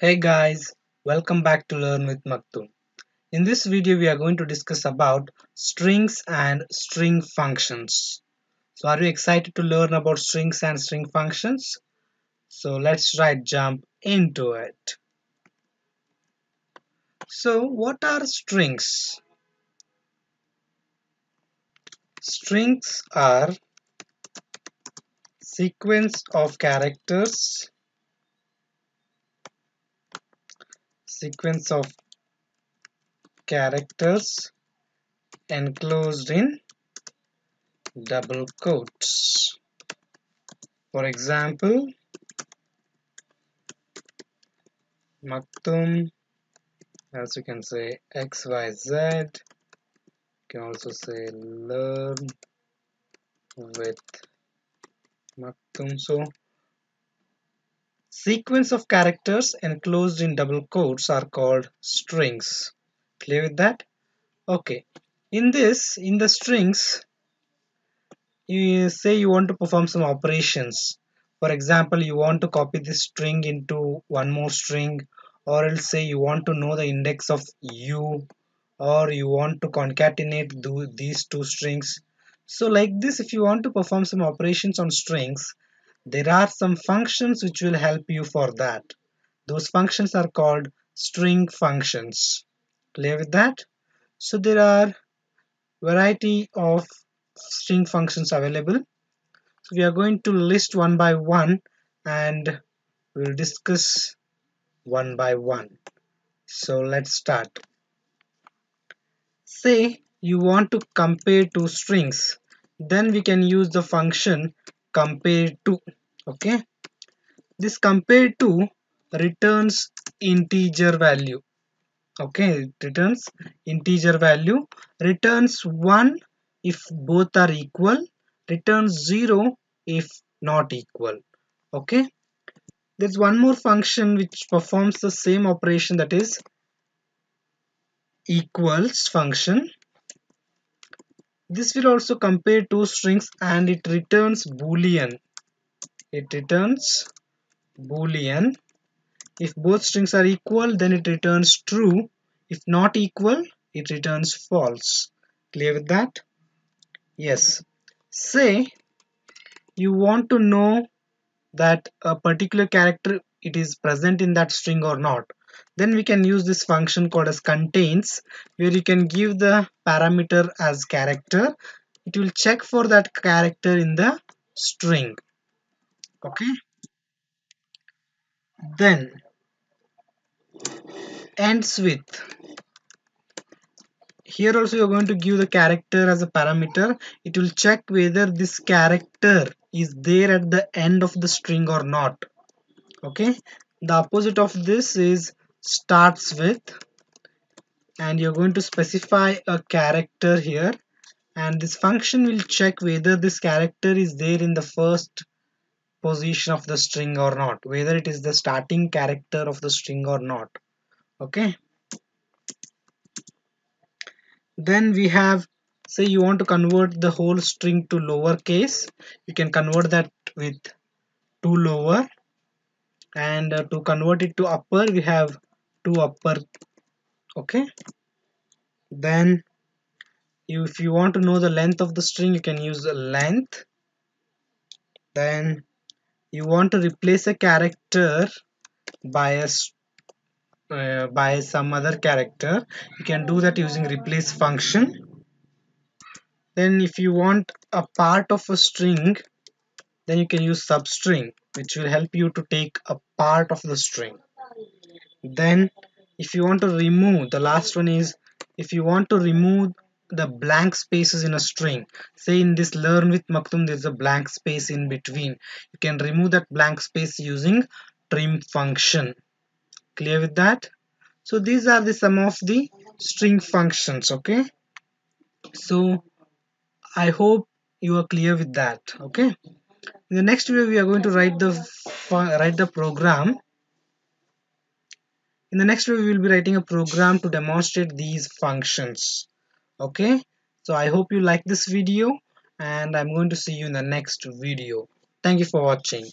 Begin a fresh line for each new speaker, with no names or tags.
Hey guys, welcome back to Learn with Maktum. In this video we are going to discuss about strings and string functions. So are you excited to learn about strings and string functions? So let's right jump into it. So what are strings? Strings are sequence of characters sequence of characters enclosed in double quotes. For example, Maktum, as you can say XYZ, you can also say learn with Maktum. So, sequence of characters enclosed in double quotes are called strings. Clear with that? Okay. In this, in the strings, you say you want to perform some operations for example you want to copy this string into one more string or else say you want to know the index of u or you want to concatenate these two strings so like this if you want to perform some operations on strings there are some functions which will help you for that. Those functions are called string functions. Clear with that? So there are variety of string functions available. So we are going to list one by one and we'll discuss one by one. So let's start. Say you want to compare two strings. Then we can use the function compare to okay. This compare to returns integer value. Okay it returns integer value. Returns 1 if both are equal. Returns 0 if not equal. Okay. There's one more function which performs the same operation that is equals function. This will also compare two strings and it returns boolean it returns boolean. If both strings are equal then it returns true. If not equal it returns false. Clear with that? Yes. Say you want to know that a particular character it is present in that string or not. Then we can use this function called as contains where you can give the parameter as character. It will check for that character in the string okay. Then ends with here also you're going to give the character as a parameter. It will check whether this character is there at the end of the string or not. Okay. The opposite of this is starts with and you're going to specify a character here. And this function will check whether this character is there in the first position of the string or not whether it is the starting character of the string or not okay? Then we have say you want to convert the whole string to lowercase you can convert that with to lower and uh, to convert it to upper we have to upper okay? Then if you want to know the length of the string you can use length. Then you want to replace a character by a uh, by some other character you can do that using replace function. Then if you want a part of a string then you can use substring which will help you to take a part of the string. Then if you want to remove the last one is if you want to remove the blank spaces in a string. Say in this learn with Maktum there's a blank space in between. You can remove that blank space using trim function. Clear with that? So these are the some of the string functions okay? So i hope you are clear with that okay? In the next video we are going to write the write the program. In the next video we will be writing a program to demonstrate these functions okay? So i hope you like this video and i'm going to see you in the next video. Thank you for watching